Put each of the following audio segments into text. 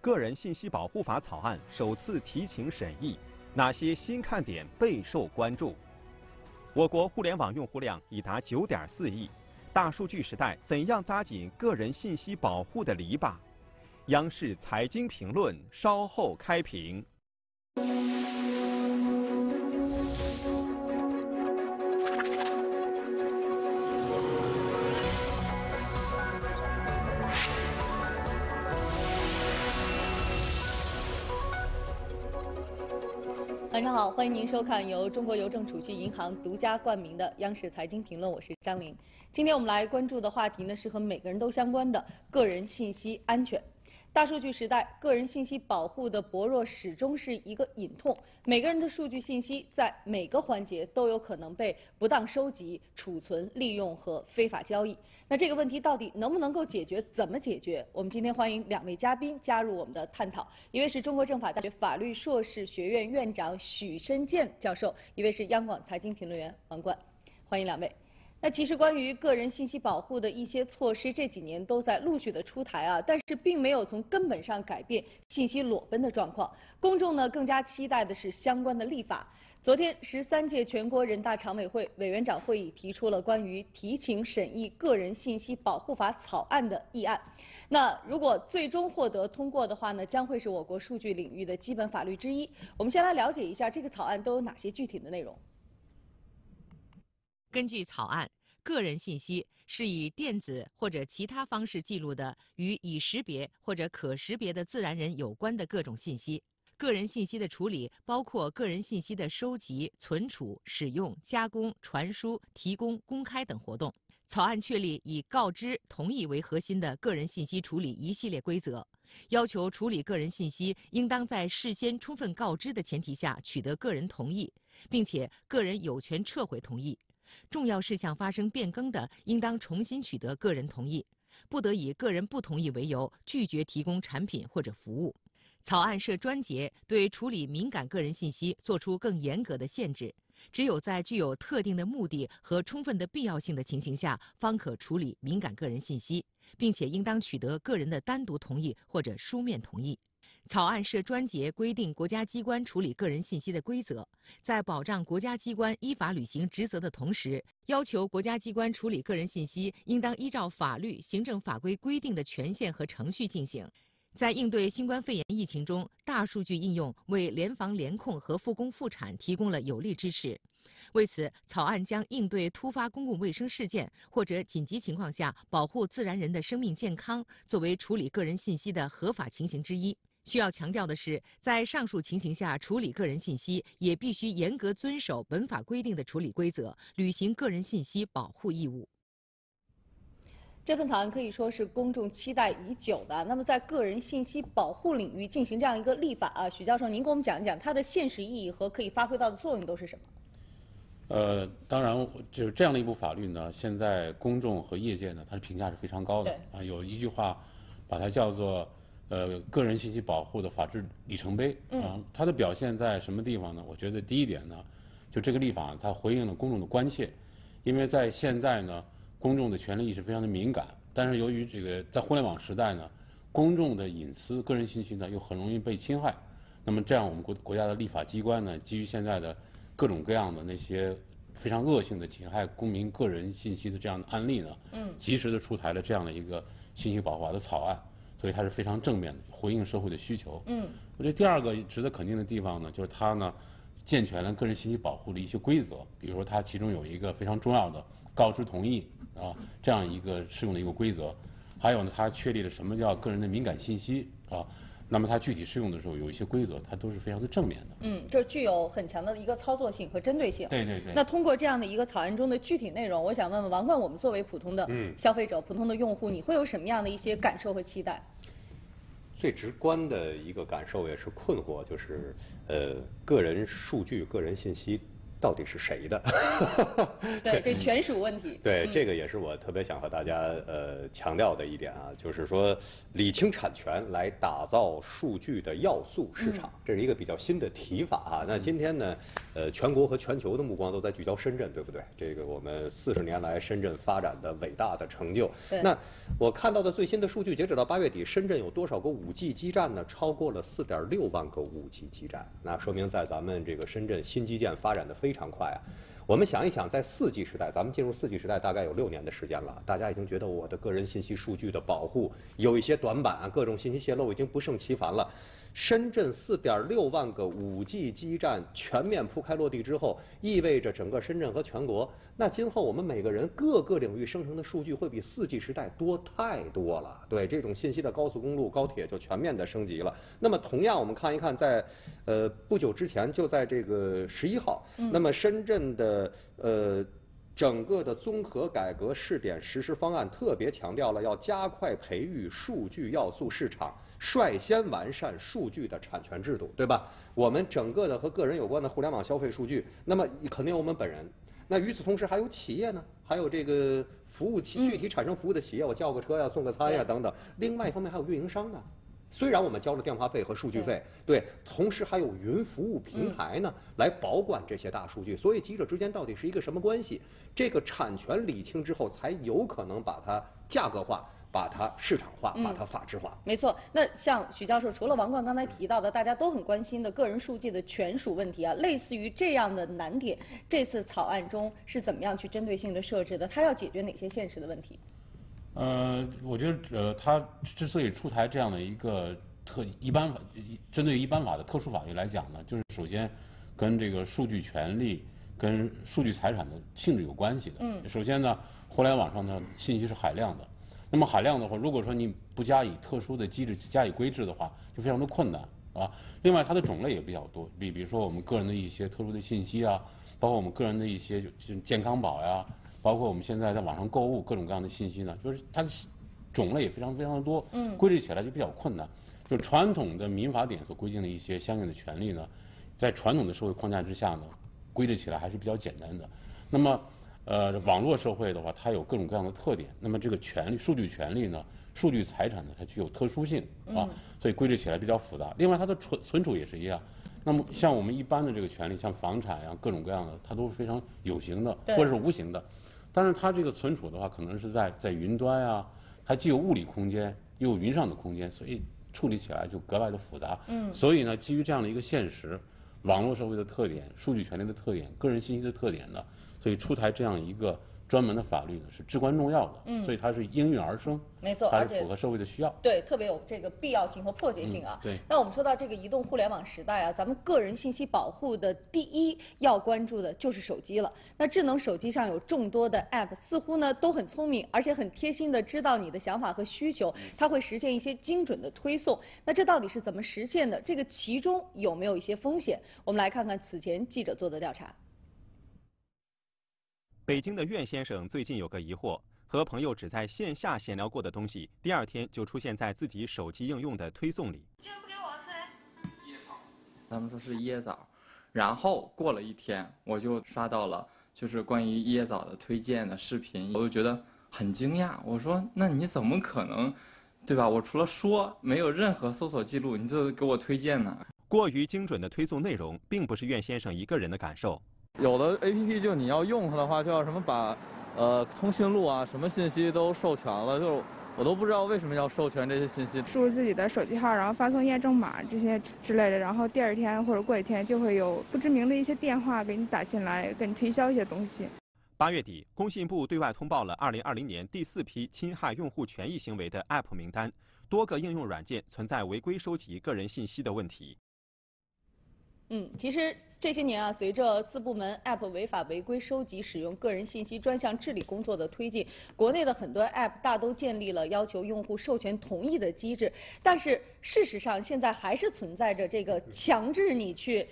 个人信息保护法》草案首次提请审议，哪些新看点备受关注？我国互联网用户量已达九点四亿，大数据时代怎样扎紧个人信息保护的篱笆？央视财经评论稍后开评。欢迎您收看由中国邮政储蓄银行独家冠名的央视财经评论，我是张琳。今天我们来关注的话题呢，是和每个人都相关的个人信息安全。大数据时代，个人信息保护的薄弱始终是一个隐痛。每个人的数据信息在每个环节都有可能被不当收集、储存、利用和非法交易。那这个问题到底能不能够解决？怎么解决？我们今天欢迎两位嘉宾加入我们的探讨。一位是中国政法大学法律硕士学院院长许申健教授，一位是央广财经评论员王冠。欢迎两位。那其实关于个人信息保护的一些措施，这几年都在陆续的出台啊，但是并没有从根本上改变信息裸奔的状况。公众呢更加期待的是相关的立法。昨天，十三届全国人大常委会委员长会议提出了关于提请审议个人信息保护法草案的议案。那如果最终获得通过的话呢，将会是我国数据领域的基本法律之一。我们先来了解一下这个草案都有哪些具体的内容。根据草案，个人信息是以电子或者其他方式记录的与已识别或者可识别的自然人有关的各种信息。个人信息的处理包括个人信息的收集、存储、使用、加工、传输、提供、公开等活动。草案确立以告知、同意为核心的个人信息处理一系列规则，要求处理个人信息应当在事先充分告知的前提下取得个人同意，并且个人有权撤回同意。重要事项发生变更的，应当重新取得个人同意，不得以个人不同意为由拒绝提供产品或者服务。草案设专节，对处理敏感个人信息作出更严格的限制，只有在具有特定的目的和充分的必要性的情形下，方可处理敏感个人信息，并且应当取得个人的单独同意或者书面同意。草案设专节规定国家机关处理个人信息的规则，在保障国家机关依法履行职责的同时，要求国家机关处理个人信息应当依照法律、行政法规规定的权限和程序进行。在应对新冠肺炎疫情中，大数据应用为联防联控和复工复产提供了有力支持。为此，草案将应对突发公共卫生事件或者紧急情况下保护自然人的生命健康作为处理个人信息的合法情形之一。需要强调的是，在上述情形下处理个人信息，也必须严格遵守本法规定的处理规则，履行个人信息保护义务。这份草案可以说是公众期待已久的。那么，在个人信息保护领域进行这样一个立法啊，许教授，您给我们讲一讲它的现实意义和可以发挥到的作用都是什么？呃，当然，就是这样的一部法律呢，现在公众和业界呢，它的评价是非常高的啊。有一句话，把它叫做。呃，个人信息保护的法治里程碑啊，它的表现在什么地方呢？我觉得第一点呢，就这个立法它回应了公众的关切，因为在现在呢，公众的权利意识非常的敏感，但是由于这个在互联网时代呢，公众的隐私、个人信息呢又很容易被侵害，那么这样我们国国家的立法机关呢，基于现在的各种各样的那些非常恶性的侵害公民个人信息的这样的案例呢，嗯，及时的出台了这样的一个信息保护法的草案。所以它是非常正面的，回应社会的需求。嗯，我觉得第二个值得肯定的地方呢，就是它呢健全了个人信息保护的一些规则。比如说，它其中有一个非常重要的告知同意啊这样一个适用的一个规则。还有呢，它确立了什么叫个人的敏感信息啊。那么它具体适用的时候有一些规则，它都是非常的正面的。嗯，就具有很强的一个操作性和针对性。对对对。那通过这样的一个草案中的具体内容，我想问问王冠，我们作为普通的消费者、普通的用户，你会有什么样的一些感受和期待？最直观的一个感受也是困惑，就是呃，个人数据、个人信息到底是谁的？对，这权属问题。对，这个也是我特别想和大家呃强调的一点啊，就是说理清产权来打造数据的要素市场，这是一个比较新的提法啊。那今天呢，呃，全国和全球的目光都在聚焦深圳，对不对？这个我们四十年来深圳发展的伟大的成就。那我看到的最新的数据，截止到八月底，深圳有多少个五 G 基站呢？超过了四点六万个五 G 基站，那说明在咱们这个深圳新基建发展的非。非常快啊！我们想一想，在四 G 时代，咱们进入四 G 时代大概有六年的时间了，大家已经觉得我的个人信息数据的保护有一些短板，各种信息泄露已经不胜其烦了。深圳四点六万个五 G 基站全面铺开落地之后，意味着整个深圳和全国，那今后我们每个人各个领域生成的数据会比四 G 时代多太多了。对这种信息的高速公路、高铁就全面的升级了。那么同样，我们看一看，在呃不久之前，就在这个十一号，那么深圳的呃。整个的综合改革试点实施方案特别强调了要加快培育数据要素市场，率先完善数据的产权制度，对吧？我们整个的和个人有关的互联网消费数据，那么肯定有我们本人。那与此同时还有企业呢，还有这个服务企具体产生服务的企业，我叫个车呀，送个餐呀等等。另外一方面还有运营商呢。虽然我们交了电话费和数据费，对，同时还有云服务平台呢，来保管这些大数据。所以，几者之间到底是一个什么关系？这个产权理清之后，才有可能把它价格化，把它市场化，把它法制化。没错。那像徐教授，除了王冠刚才提到的大家都很关心的个人数据的权属问题啊，类似于这样的难点，这次草案中是怎么样去针对性的设置的？它要解决哪些现实的问题？呃，我觉得呃，它之所以出台这样的一个特一般法，针对一般法的特殊法律来讲呢，就是首先跟这个数据权利、跟数据财产的性质有关系的。嗯。首先呢，互联网上的信息是海量的，那么海量的话，如果说你不加以特殊的机制加以规制的话，就非常的困难啊。另外，它的种类也比较多，比比如说我们个人的一些特殊的信息啊，包括我们个人的一些就健康宝呀。包括我们现在在网上购物各种各样的信息呢，就是它的种类也非常非常的多，嗯规制起来就比较困难。就传统的民法典所规定的一些相应的权利呢，在传统的社会框架之下呢，规制起来还是比较简单的。那么，呃，网络社会的话，它有各种各样的特点。那么这个权利，数据权利呢，数据财产呢，它具有特殊性啊，所以规制起来比较复杂。另外，它的存存储也是一样。那么，像我们一般的这个权利，像房产呀，各种各样的，它都是非常有形的或者是无形的。但是它这个存储的话，可能是在在云端啊，它既有物理空间，又有云上的空间，所以处理起来就格外的复杂。嗯。所以呢，基于这样的一个现实，网络社会的特点、数据权利的特点、个人信息的特点呢，所以出台这样一个。专门的法律呢是至关重要的，嗯，所以它是应运而生，没错，而且符合社会的需要，对，特别有这个必要性和迫切性啊。对。那我们说到这个移动互联网时代啊，咱们个人信息保护的第一要关注的就是手机了。那智能手机上有众多的 App，似乎呢都很聪明，而且很贴心的知道你的想法和需求，它会实现一些精准的推送。那这到底是怎么实现的？这个其中有没有一些风险？我们来看看此前记者做的调查。北京的苑先生最近有个疑惑：和朋友只在线下闲聊过的东西，第二天就出现在自己手机应用的推送里。居然不给我吃椰枣，他们说是椰枣，然后过了一天，我就刷到了就是关于椰枣的推荐的视频，我就觉得很惊讶。我说：“那你怎么可能，对吧？我除了说，没有任何搜索记录，你就给我推荐呢？”过于精准的推送内容，并不是苑先生一个人的感受。有的 A P P 就你要用它的话，就要什么把，呃，通讯录啊，什么信息都授权了，就我都不知道为什么要授权这些信息。输入自己的手机号，然后发送验证码这些之类的，然后第二天或者过几天就会有不知名的一些电话给你打进来，给你推销一些东西。八月底，工信部对外通报了二零二零年第四批侵害用户权益行为的 App 名单，多个应用软件存在违规收集个人信息的问题。嗯，其实这些年啊，随着四部门 App 违法违规收集、使用个人信息专项治理工作的推进，国内的很多 App 大都建立了要求用户授权同意的机制。但是事实上，现在还是存在着这个强制你去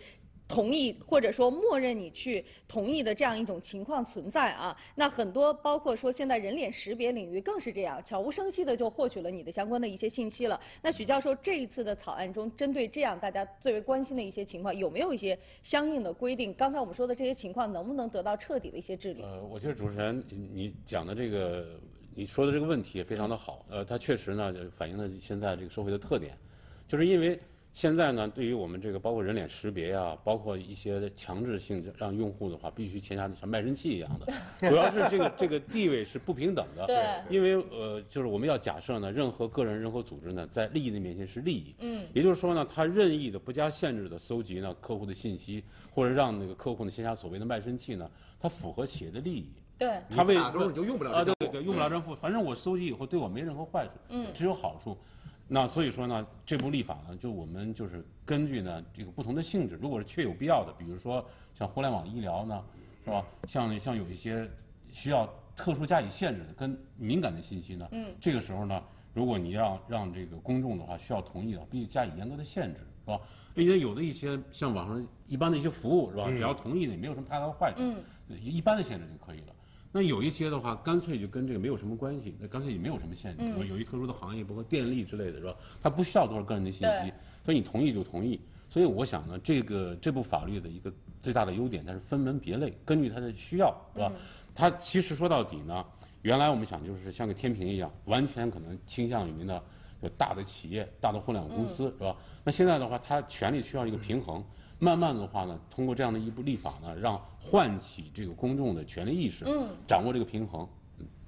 同意或者说默认你去同意的这样一种情况存在啊。那很多包括说现在人脸识别领域更是这样，悄无声息的就获取了你的相关的一些信息了。那许教授这一次的草案中，针对这样大家最为关心的一些情况，有没有一些相应的规定？刚才我们说的这些情况能不能得到彻底的一些治理？呃，我觉得主持人你讲的这个你说的这个问题也非常的好，呃，它确实呢反映了现在这个社会的特点，就是因为。现在呢，对于我们这个包括人脸识别呀，包括一些强制性让用户的话必须签下像卖身契一样的，主要是这个这个地位是不平等的。对。因为呃，就是我们要假设呢，任何个人、任何组织呢，在利益的面前是利益。嗯。也就是说呢，他任意的、不加限制的搜集呢客户的信息，或者让那个客户呢签下所谓的卖身契呢，它符合企业的利益。对。他为打勾你就用不了啊，对对对，用不了这付，反正我搜集以后对我没任何坏处，嗯，只有好处。那所以说呢，这部立法呢，就我们就是根据呢这个不同的性质，如果是确有必要的，比如说像互联网医疗呢，是吧？像像有一些需要特殊加以限制的跟敏感的信息呢，嗯，这个时候呢，如果你要让这个公众的话需要同意的，必须加以严格的限制，是吧？并且有的一些像网上一般的一些服务，是吧？只要同意的，也没有什么太大的坏处，嗯，一般的限制就可以了。那有一些的话，干脆就跟这个没有什么关系，那干脆也没有什么限制。嗯。有一特殊的行业，包括电力之类的，是吧？它不需要多少个人的信息，所以你同意就同意。所以我想呢，这个这部法律的一个最大的优点，它是分门别类，根据它的需要，是吧？它其实说到底呢，原来我们想就是像个天平一样，完全可能倾向于呢，有大的企业、大的互联网公司，是吧？那现在的话，它权力需要一个平衡。慢慢的话呢，通过这样的一部立法呢，让唤起这个公众的权利意识，嗯，掌握这个平衡，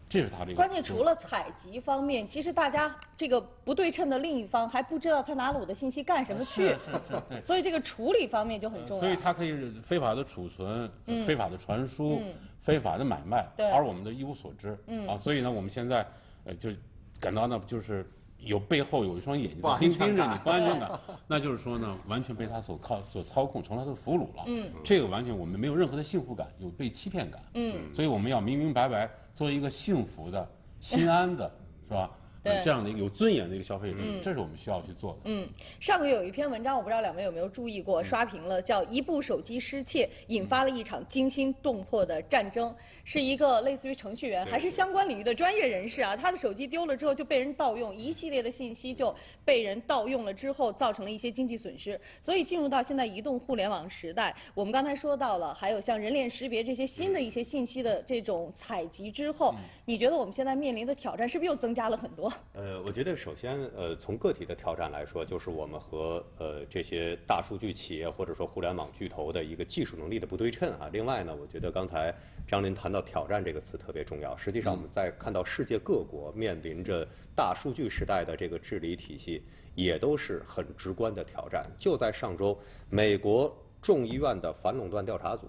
这是他这个。关键除了采集方面，其实大家这个不对称的另一方还不知道他拿了我的信息干什么去，是是是。所以这个处理方面就很重要。所以它可以非法的储存、非法的传输、非法的买卖，而我们的一无所知，嗯啊，所以呢，我们现在呃就感到呢就是。有背后有一双眼睛盯盯着你，不安全感，那就是说呢，完全被他所靠所操控，成了他的俘虏了。嗯，这个完全我们没有任何的幸福感，有被欺骗感。嗯，所以我们要明明白白做一个幸福的、心安的，是吧？这样的一个有尊严的一个消费者，这是我们需要去做的。嗯，上个月有一篇文章，我不知道两位有没有注意过，刷屏了，叫“一部手机失窃，引发了一场惊心动魄的战争”。是一个类似于程序员，还是相关领域的专业人士啊？他的手机丢了之后就被人盗用，一系列的信息就被人盗用了之后，造成了一些经济损失。所以进入到现在移动互联网时代，我们刚才说到了，还有像人脸识别这些新的一些信息的这种采集之后，你觉得我们现在面临的挑战是不是又增加了很多？呃，我觉得首先，呃，从个体的挑战来说，就是我们和呃这些大数据企业或者说互联网巨头的一个技术能力的不对称啊。另外呢，我觉得刚才张林谈到挑战这个词特别重要。实际上，我们在看到世界各国面临着大数据时代的这个治理体系，也都是很直观的挑战。就在上周，美国众议院的反垄断调查组。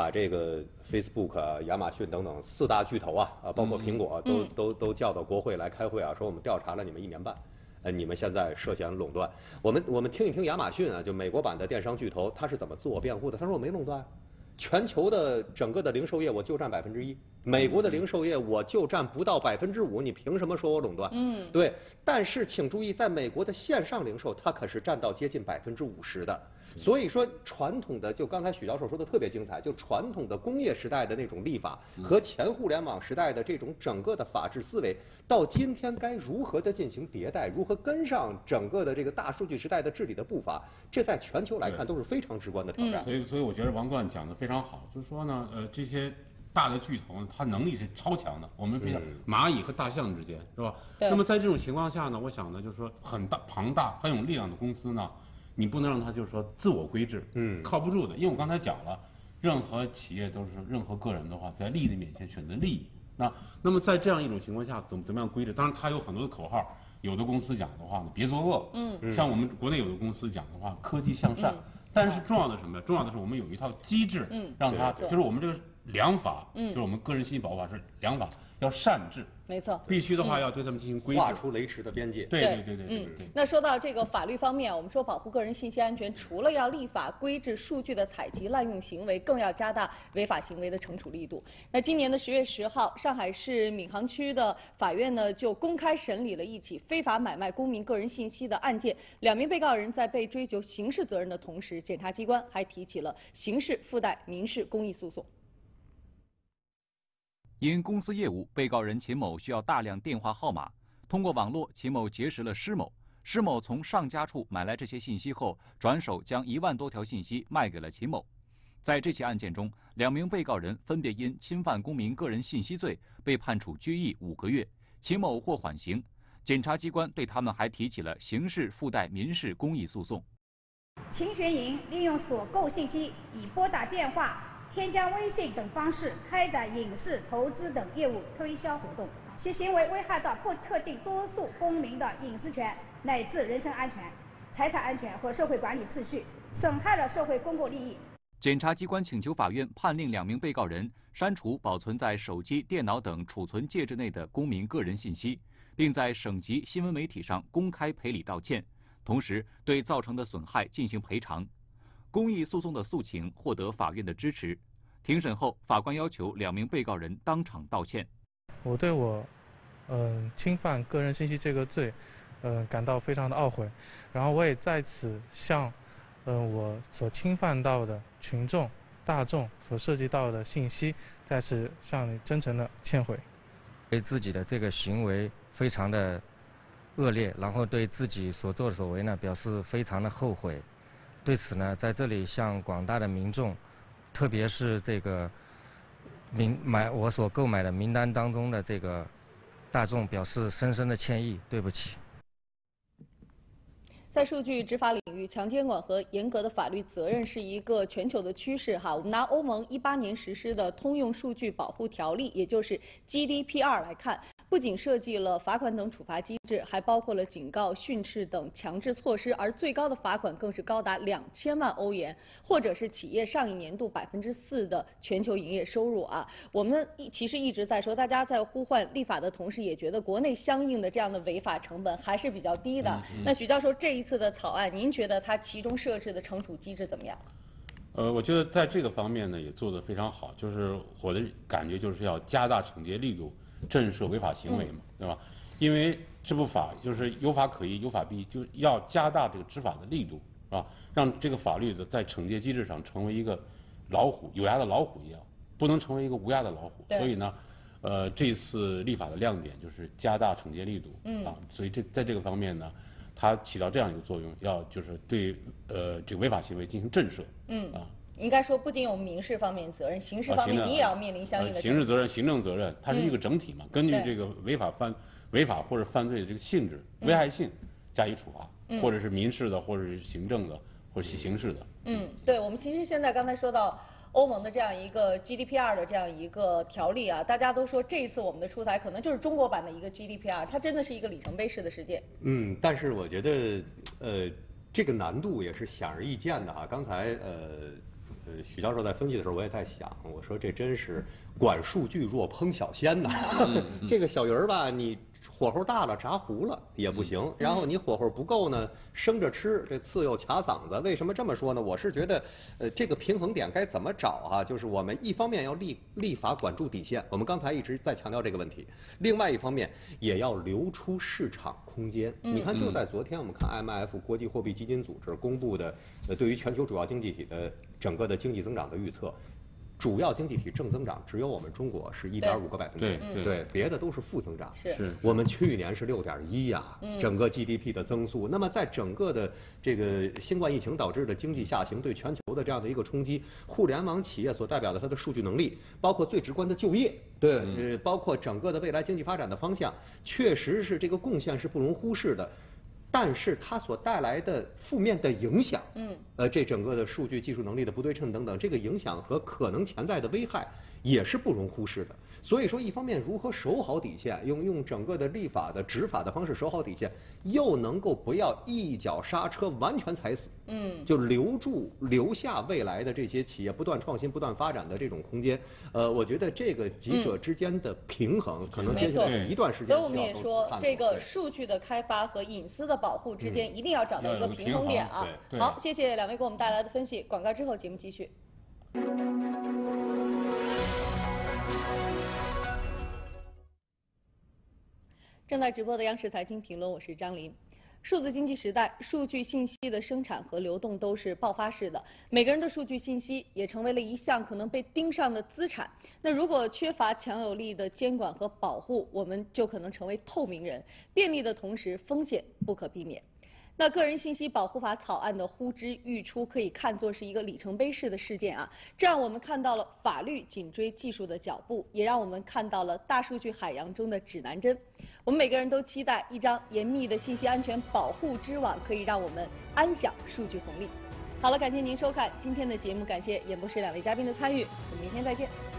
把这个 Facebook 啊、亚马逊等等四大巨头啊，啊，包括苹果都都都叫到国会来开会啊，说我们调查了你们一年半，呃，你们现在涉嫌垄断。我们我们听一听亚马逊啊，就美国版的电商巨头，他是怎么自我辩护的？他说我没垄断，全球的整个的零售业我就占百分之一，美国的零售业我就占不到百分之五，你凭什么说我垄断？嗯，对。但是请注意，在美国的线上零售，它可是占到接近百分之五十的。所以说，传统的就刚才许教授说的特别精彩，就传统的工业时代的那种立法和前互联网时代的这种整个的法治思维，到今天该如何的进行迭代，如何跟上整个的这个大数据时代的治理的步伐，这在全球来看都是非常直观的挑战。所以，所以我觉得王冠讲的非常好，就是说呢，呃，这些大的巨头，它能力是超强的，我们比较蚂蚁和大象之间，是吧？那么在这种情况下呢，我想呢，就是说很大庞大很有力量的公司呢。你不能让他就是说自我规制，嗯，靠不住的。因为我刚才讲了，任何企业都是任何个人的话，在利益的面前选择利益。那那么在这样一种情况下，怎么怎么样规制？当然，它有很多的口号。有的公司讲的话呢，别作恶。嗯，像我们国内有的公司讲的话，科技向善。但是重要的什么呀？重要的是我们有一套机制，嗯，让它就是我们这个良法，就是我们个人信息保护法是良法，要善治。没错，必须的话要对他们进行规划出雷池的边界。对对对对对对。那说到这个法律方面，我们说保护个人信息安全，除了要立法规制数据的采集滥用行为，更要加大违法行为的惩处力度。那今年的十月十号，上海市闵行区的法院呢就公开审理了一起非法买卖公民个人信息的案件，两名被告人在被追究刑事责任的同时，检察机关还提起了刑事附带民事公益诉讼。因公司业务，被告人秦某需要大量电话号码。通过网络，秦某结识了施某。施某从上家处买来这些信息后，转手将一万多条信息卖给了秦某。在这起案件中，两名被告人分别因侵犯公民个人信息罪被判处拘役五个月，秦某获缓刑。检察机关对他们还提起了刑事附带民事公益诉讼。秦学营利用所购信息，已拨打电话。添加微信等方式开展影视投资等业务推销活动，其行为危害到不特定多数公民的隐私权乃至人身安全、财产安全和社会管理秩序，损害了社会公共利益。检察机关请求法院判令两名被告人删除保存在手机、电脑等储存介质内的公民个人信息，并在省级新闻媒体上公开赔礼道歉，同时对造成的损害进行赔偿。公益诉讼的诉请获得法院的支持。庭审后，法官要求两名被告人当场道歉。我对我，嗯，侵犯个人信息这个罪，嗯，感到非常的懊悔。然后我也在此向，嗯，我所侵犯到的群众、大众所涉及到的信息，再次向你真诚的忏悔。对自己的这个行为非常的恶劣，然后对自己所作所为呢，表示非常的后悔。对此呢，在这里向广大的民众，特别是这个名买我所购买的名单当中的这个大众表示深深的歉意，对不起。在数据执法领域，强监管和严格的法律责任是一个全球的趋势。哈，我们拿欧盟一八年实施的通用数据保护条例，也就是 GDPR 来看。不仅设计了罚款等处罚机制，还包括了警告、训斥等强制措施，而最高的罚款更是高达两千万欧元，或者是企业上一年度百分之四的全球营业收入啊！我们一其实一直在说，大家在呼唤立法的同时，也觉得国内相应的这样的违法成本还是比较低的。那徐教授这一次的草案，您觉得它其中设置的惩处机制怎么样？呃，我觉得在这个方面呢，也做得非常好，就是我的感觉就是要加大惩戒力度。震慑违法行为嘛，对吧？因为这部法就是有法可依，有法必依，就要加大这个执法的力度，是吧？让这个法律的在惩戒机制上成为一个老虎有牙的老虎一样，不能成为一个无牙的老虎。所以呢，呃，这次立法的亮点就是加大惩戒力度，啊，所以这在这个方面呢，它起到这样一个作用，要就是对呃这个违法行为进行震慑，嗯啊。应该说，不仅有民事方面责任，刑事方面你也要面临相应的刑事责任、行政责任，它是一个整体嘛。根据这个违法犯、违法或者犯罪的这个性质、危害性，加以处罚，或者是民事的，或者是行政的，或者是刑事的。嗯，对，我们其实现在刚才说到欧盟的这样一个 GDPR 的这样一个条例啊，大家都说这一次我们的出台可能就是中国版的一个 GDPR，它真的是一个里程碑式的事件。嗯，但是我觉得，呃，这个难度也是显而易见的哈。刚才呃。呃，许教授在分析的时候，我也在想，我说这真是管数据若烹小鲜呐。这个小鱼儿吧，你火候大了炸糊了也不行，然后你火候不够呢，生着吃这刺又卡嗓子。为什么这么说呢？我是觉得，呃，这个平衡点该怎么找啊？就是我们一方面要立立法管住底线，我们刚才一直在强调这个问题；另外一方面也要留出市场空间。你看，就在昨天，我们看 IMF 国际货币基金组织公布的，呃，对于全球主要经济体的。整个的经济增长的预测，主要经济体正增长，只有我们中国是一点五个百分点，对，别的都是负增长。是，我们去年是六点一呀，整个 GDP 的增速。那么在整个的这个新冠疫情导致的经济下行对全球的这样的一个冲击，互联网企业所代表的它的数据能力，包括最直观的就业，对，包括整个的未来经济发展的方向，确实是这个贡献是不容忽视的。但是它所带来的负面的影响，嗯，呃，这整个的数据技术能力的不对称等等，这个影响和可能潜在的危害，也是不容忽视的。所以说，一方面如何守好底线，用用整个的立法的执法的方式守好底线，又能够不要一脚刹车完全踩死，嗯，就留住留下未来的这些企业不断创新、不断发展的这种空间。呃，我觉得这个几者之间的平衡，可能接下来一段时间所以我们也说，这个数据的开发和隐私的保护之间一定要找到一个平衡点啊。好，谢谢两位给我们带来的分析。广告之后，节目继续。正在直播的央视财经评论，我是张琳。数字经济时代，数据信息的生产和流动都是爆发式的，每个人的数据信息也成为了一项可能被盯上的资产。那如果缺乏强有力的监管和保护，我们就可能成为透明人，便利的同时风险不可避免。那个人信息保护法草案的呼之欲出，可以看作是一个里程碑式的事件啊！这让我们看到了法律紧追技术的脚步，也让我们看到了大数据海洋中的指南针。我们每个人都期待一张严密的信息安全保护之网，可以让我们安享数据红利。好了，感谢您收看今天的节目，感谢演播室两位嘉宾的参与，我们明天再见。